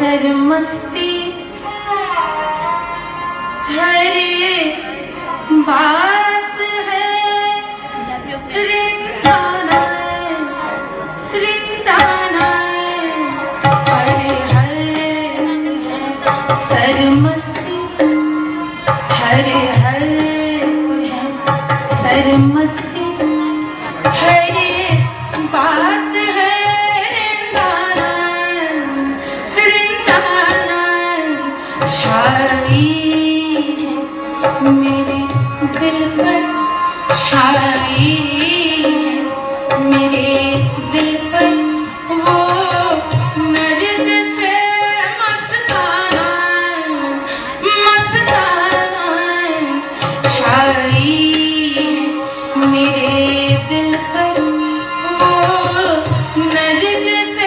हर्फ है सरमस्ती हर बात है। रिंदाना हरे हर सरमस्ती हर हर है सरमस्ती हर बात मेरे दिल पर छाई है। मेरे दिल पर वो मर्द से मस्ताना मस्ताना छाई मेरे दिल पर वो मर्द से